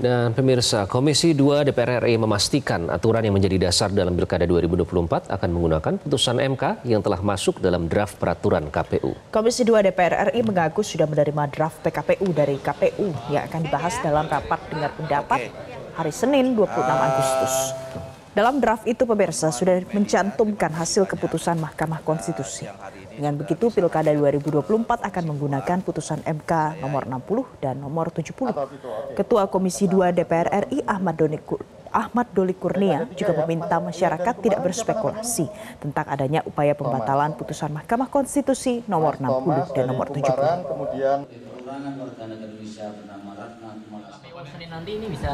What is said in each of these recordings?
Dan pemirsa, Komisi 2 DPR RI memastikan aturan yang menjadi dasar dalam Pilkada 2024 akan menggunakan putusan MK yang telah masuk dalam draft peraturan KPU. Komisi 2 DPR RI mengaku sudah menerima draft PKPU dari KPU yang akan dibahas dalam rapat dengar pendapat hari Senin 26 Agustus. Dalam draft itu pemirsa sudah mencantumkan hasil keputusan Mahkamah Konstitusi. Dengan begitu Pilkada 2024 akan menggunakan putusan MK nomor 60 dan nomor 70. Ketua Komisi 2 DPR RI Ahmad Doni Ahmad Doli Kurnia juga meminta masyarakat tidak berspekulasi tentang adanya upaya pembatalan putusan Mahkamah Konstitusi nomor 60 dan nomor 70. Kemudian Senin nanti ini bisa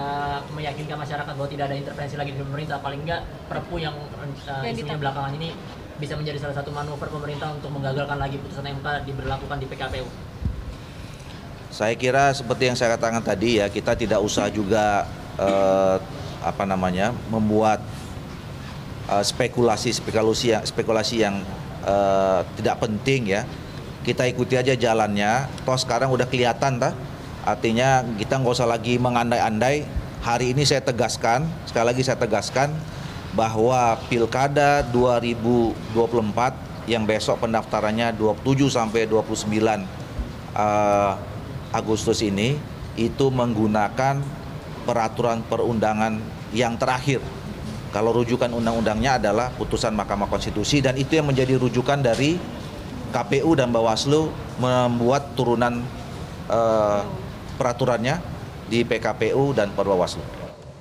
meyakinkan masyarakat bahwa tidak ada intervensi lagi dari pemerintah paling enggak perpu yang uh, isunya belakangan ini bisa menjadi salah satu manuver pemerintah untuk menggagalkan lagi putusan MK diberlakukan di PKPU. Saya kira seperti yang saya katakan tadi ya kita tidak usah juga uh, apa namanya membuat uh, spekulasi spekulasi yang spekulasi yang uh, tidak penting ya kita ikuti aja jalannya toh sekarang udah kelihatan tak Artinya kita nggak usah lagi mengandai-andai. Hari ini saya tegaskan, sekali lagi saya tegaskan bahwa Pilkada 2024 yang besok pendaftarannya 27 sampai 29 uh, eh, Agustus ini itu menggunakan peraturan perundangan yang terakhir. Kalau rujukan undang-undangnya adalah putusan Mahkamah Konstitusi dan itu yang menjadi rujukan dari KPU dan Bawaslu membuat turunan uh, peraturannya di PKPU dan Perbawaslu.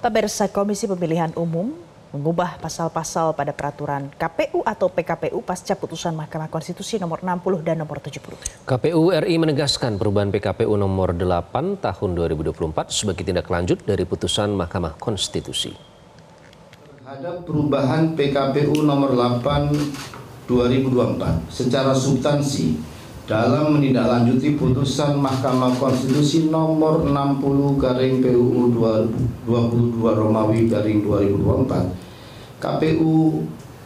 Pemirsa Komisi Pemilihan Umum mengubah pasal-pasal pada peraturan KPU atau PKPU pasca putusan Mahkamah Konstitusi nomor 60 dan nomor 70. KPU RI menegaskan perubahan PKPU nomor 8 tahun 2024 sebagai tindak lanjut dari putusan Mahkamah Konstitusi. Terhadap perubahan PKPU nomor 8 2024 secara substansi dalam menindaklanjuti putusan Mahkamah Konstitusi nomor 60 garing PUU 22 Romawi garing 2024 KPU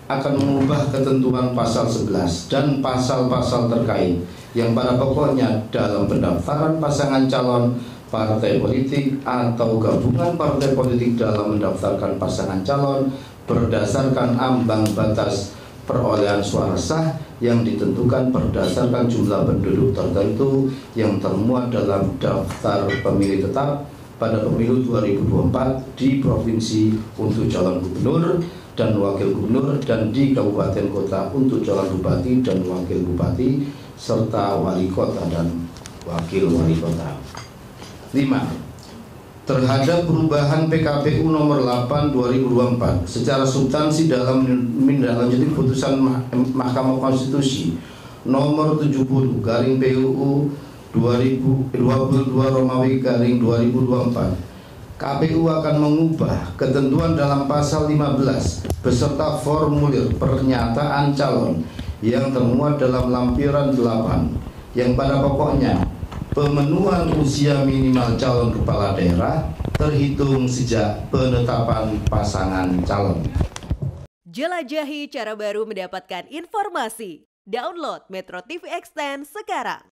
akan mengubah ketentuan pasal 11 dan pasal-pasal terkait yang pada pokoknya dalam pendaftaran pasangan calon partai politik atau gabungan partai politik dalam mendaftarkan pasangan calon berdasarkan ambang batas perolehan suara sah yang ditentukan berdasarkan jumlah penduduk tertentu yang termuat dalam daftar pemilih tetap pada pemilu 2024 di provinsi untuk calon gubernur dan wakil gubernur dan di kabupaten kota untuk calon bupati dan wakil bupati serta wali kota dan wakil wali kota. 5 terhadap perubahan PKPU nomor 8 2024 secara substansi dalam menindaklanjuti putusan Mahkamah Konstitusi nomor 70 garing PUU 2022 Romawi garing 2024 KPU akan mengubah ketentuan dalam pasal 15 beserta formulir pernyataan calon yang termuat dalam lampiran 8 yang pada pokoknya pemenuhan usia minimal calon kepala daerah terhitung sejak penetapan pasangan calon. Jelajahi cara baru mendapatkan informasi. Download Metro TV Extend sekarang.